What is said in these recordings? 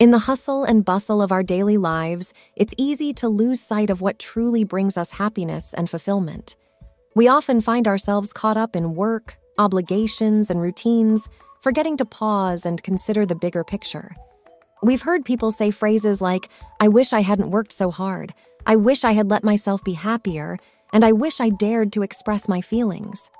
In the hustle and bustle of our daily lives, it's easy to lose sight of what truly brings us happiness and fulfillment. We often find ourselves caught up in work, obligations, and routines, forgetting to pause and consider the bigger picture. We've heard people say phrases like, I wish I hadn't worked so hard, I wish I had let myself be happier, and I wish I dared to express my feelings.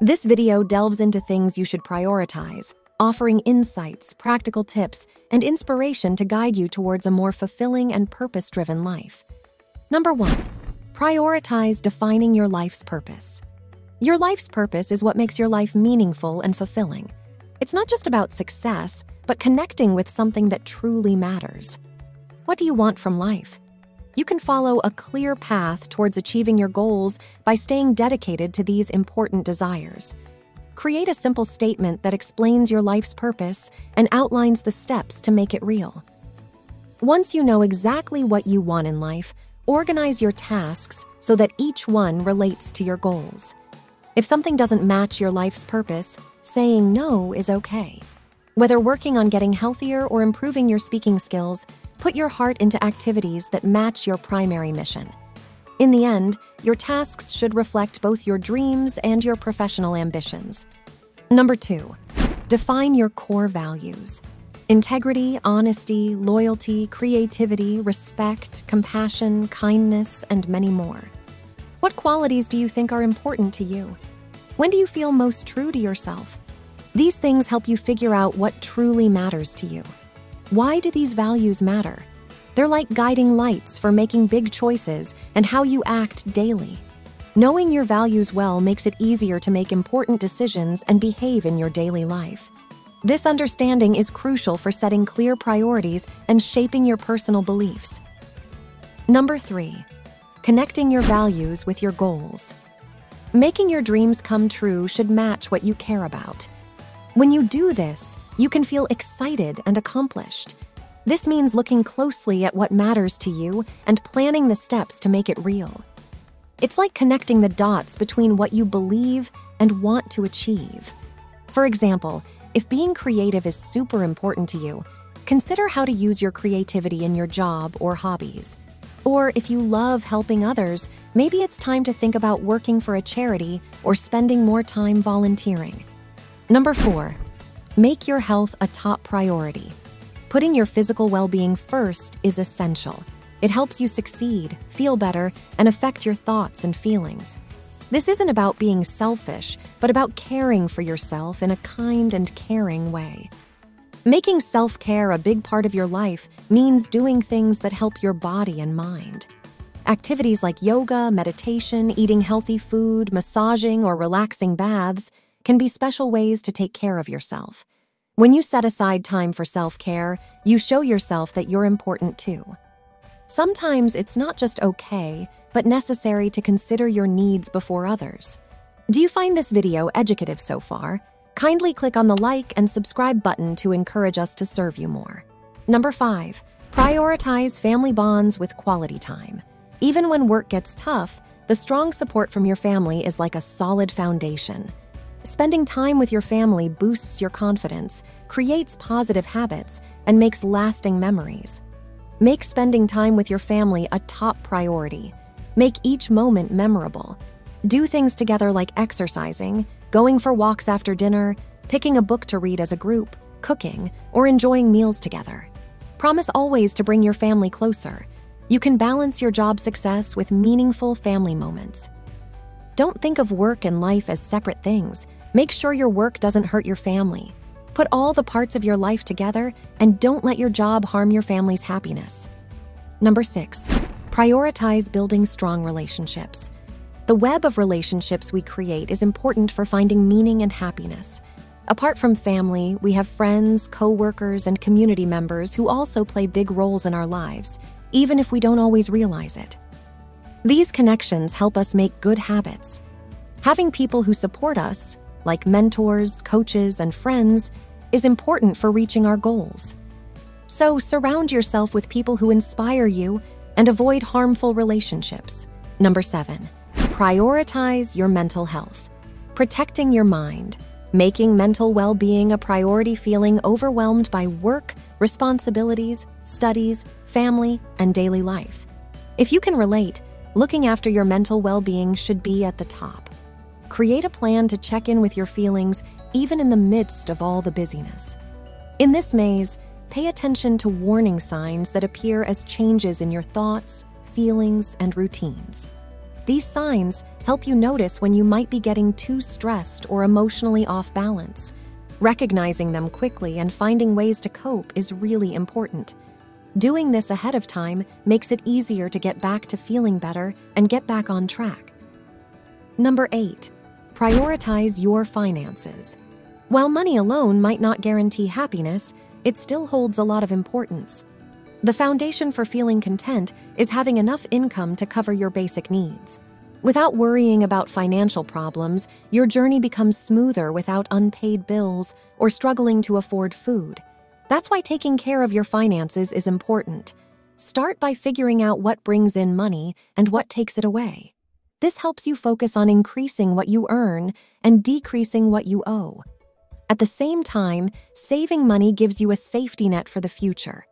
This video delves into things you should prioritize, offering insights, practical tips, and inspiration to guide you towards a more fulfilling and purpose driven life. Number one, prioritize defining your life's purpose. Your life's purpose is what makes your life meaningful and fulfilling. It's not just about success, but connecting with something that truly matters. What do you want from life? You can follow a clear path towards achieving your goals by staying dedicated to these important desires. Create a simple statement that explains your life's purpose and outlines the steps to make it real. Once you know exactly what you want in life, organize your tasks so that each one relates to your goals. If something doesn't match your life's purpose, saying no is okay. Whether working on getting healthier or improving your speaking skills, put your heart into activities that match your primary mission. In the end, your tasks should reflect both your dreams and your professional ambitions. Number two, define your core values. Integrity, honesty, loyalty, creativity, respect, compassion, kindness, and many more. What qualities do you think are important to you? When do you feel most true to yourself? These things help you figure out what truly matters to you. Why do these values matter? They're like guiding lights for making big choices and how you act daily. Knowing your values well makes it easier to make important decisions and behave in your daily life. This understanding is crucial for setting clear priorities and shaping your personal beliefs. Number three, connecting your values with your goals. Making your dreams come true should match what you care about. When you do this, you can feel excited and accomplished. This means looking closely at what matters to you and planning the steps to make it real. It's like connecting the dots between what you believe and want to achieve. For example, if being creative is super important to you, consider how to use your creativity in your job or hobbies. Or if you love helping others, maybe it's time to think about working for a charity or spending more time volunteering. Number four, make your health a top priority. Putting your physical well being first is essential. It helps you succeed, feel better, and affect your thoughts and feelings. This isn't about being selfish, but about caring for yourself in a kind and caring way. Making self care a big part of your life means doing things that help your body and mind. Activities like yoga, meditation, eating healthy food, massaging, or relaxing baths can be special ways to take care of yourself. When you set aside time for self care, you show yourself that you're important too. Sometimes it's not just okay, but necessary to consider your needs before others. Do you find this video educative so far? Kindly click on the like and subscribe button to encourage us to serve you more. Number five, prioritize family bonds with quality time. Even when work gets tough, the strong support from your family is like a solid foundation. Spending time with your family boosts your confidence, creates positive habits, and makes lasting memories. Make spending time with your family a top priority. Make each moment memorable. Do things together like exercising, going for walks after dinner, picking a book to read as a group, cooking, or enjoying meals together. Promise always to bring your family closer. You can balance your job success with meaningful family moments. Don't think of work and life as separate things. Make sure your work doesn't hurt your family. Put all the parts of your life together and don't let your job harm your family's happiness. Number six, prioritize building strong relationships. The web of relationships we create is important for finding meaning and happiness. Apart from family, we have friends, coworkers, and community members who also play big roles in our lives, even if we don't always realize it. These connections help us make good habits. Having people who support us, like mentors, coaches, and friends, is important for reaching our goals. So surround yourself with people who inspire you and avoid harmful relationships. Number seven, prioritize your mental health. Protecting your mind. making mental well being a priority, feeling overwhelmed by work, responsibilities, studies, family, and daily life. If you can relate, looking after your mental well being should be at the top. Create a plan to check in with your feelings even in the midst of all the busyness. In this maze, pay attention to warning signs that appear as changes in your thoughts, feelings, and routines. These signs help you notice when you might be getting too stressed or emotionally off balance. Recognizing them quickly and finding ways to cope is really important. Doing this ahead of time makes it easier to get back to feeling better and get back on track. Number 8. Prioritize your finances. While money alone might not guarantee happiness, it still holds a lot of importance. The foundation for feeling content is having enough income to cover your basic needs. Without worrying about financial problems, your journey becomes smoother without unpaid bills or struggling to afford food. That's why taking care of your finances is important. Start by figuring out what brings in money and what takes it away. This helps you focus on increasing what you earn and decreasing what you owe. At the same time, saving money gives you a safety net for the future.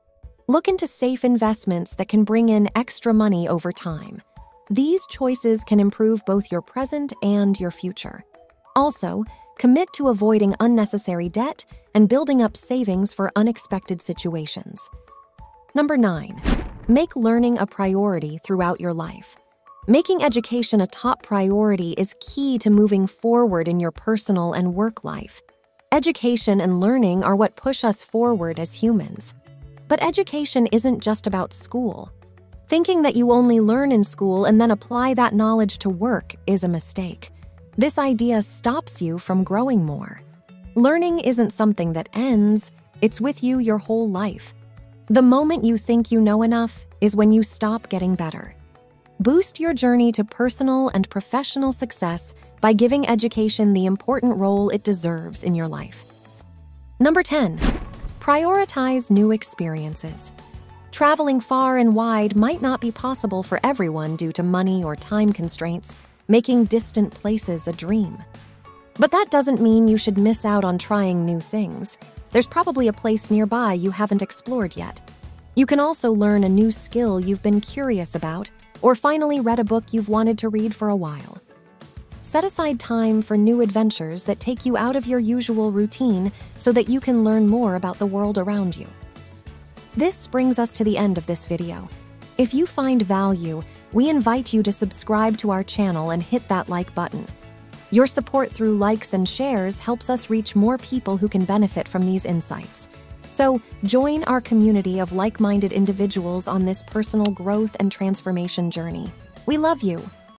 Look into safe investments that can bring in extra money over time. These choices can improve both your present and your future. Also, commit to avoiding unnecessary debt and building up savings for unexpected situations. Number 9. Make learning a priority throughout your life. Making education a top priority is key to moving forward in your personal and work life. Education and learning are what push us forward as humans. But education isn't just about school. Thinking that you only learn in school and then apply that knowledge to work is a mistake. This idea stops you from growing more. Learning isn't something that ends, it's with you your whole life. The moment you think you know enough is when you stop getting better. Boost your journey to personal and professional success by giving education the important role it deserves in your life. Number 10. Prioritize new experiences. Traveling far and wide might not be possible for everyone due to money or time constraints, making distant places a dream. But that doesn't mean you should miss out on trying new things. There's probably a place nearby you haven't explored yet. You can also learn a new skill you've been curious about, or finally read a book you've wanted to read for a while. Set aside time for new adventures that take you out of your usual routine so that you can learn more about the world around you. This brings us to the end of this video. If you find value, we invite you to subscribe to our channel and hit that like button. Your support through likes and shares helps us reach more people who can benefit from these insights. So, join our community of like minded individuals on this personal growth and transformation journey. We love you.